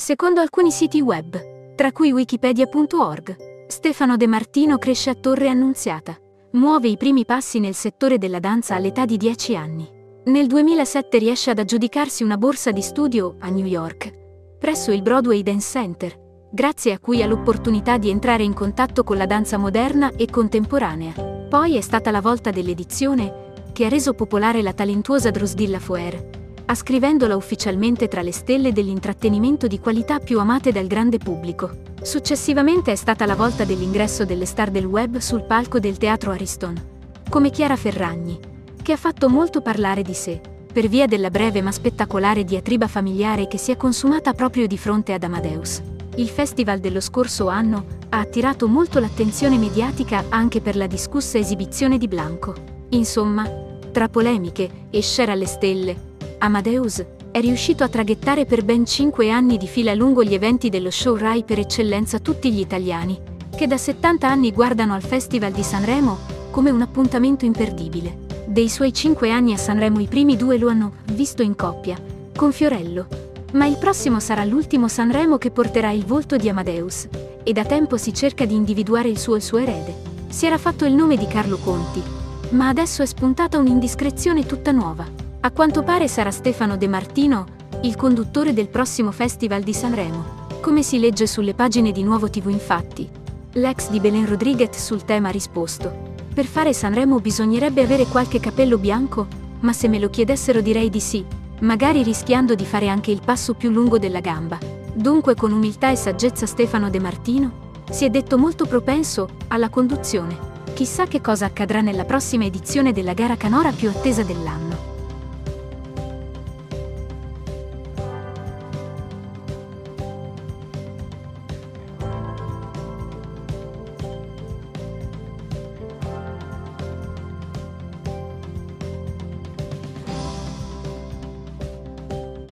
Secondo alcuni siti web, tra cui wikipedia.org, Stefano De Martino cresce a Torre Annunziata. Muove i primi passi nel settore della danza all'età di 10 anni. Nel 2007 riesce ad aggiudicarsi una borsa di studio a New York, presso il Broadway Dance Center, grazie a cui ha l'opportunità di entrare in contatto con la danza moderna e contemporanea. Poi è stata la volta dell'edizione che ha reso popolare la talentuosa Drusdilla Foer, ascrivendola ufficialmente tra le stelle dell'intrattenimento di qualità più amate dal grande pubblico. Successivamente è stata la volta dell'ingresso delle star del web sul palco del teatro Ariston, come Chiara Ferragni, che ha fatto molto parlare di sé, per via della breve ma spettacolare diatriba familiare che si è consumata proprio di fronte ad Amadeus. Il festival dello scorso anno ha attirato molto l'attenzione mediatica anche per la discussa esibizione di Blanco. Insomma, tra polemiche e share alle stelle, Amadeus è riuscito a traghettare per ben 5 anni di fila lungo gli eventi dello show Rai per eccellenza tutti gli italiani, che da 70 anni guardano al Festival di Sanremo come un appuntamento imperdibile. Dei suoi 5 anni a Sanremo i primi due lo hanno visto in coppia, con Fiorello. Ma il prossimo sarà l'ultimo Sanremo che porterà il volto di Amadeus, e da tempo si cerca di individuare il suo e il suo erede. Si era fatto il nome di Carlo Conti, ma adesso è spuntata un'indiscrezione tutta nuova. A quanto pare sarà Stefano De Martino, il conduttore del prossimo Festival di Sanremo. Come si legge sulle pagine di Nuovo TV infatti, l'ex di Belen Rodriguez sul tema ha risposto. Per fare Sanremo bisognerebbe avere qualche capello bianco, ma se me lo chiedessero direi di sì, magari rischiando di fare anche il passo più lungo della gamba. Dunque con umiltà e saggezza Stefano De Martino si è detto molto propenso alla conduzione. Chissà che cosa accadrà nella prossima edizione della gara canora più attesa dell'anno.